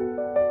you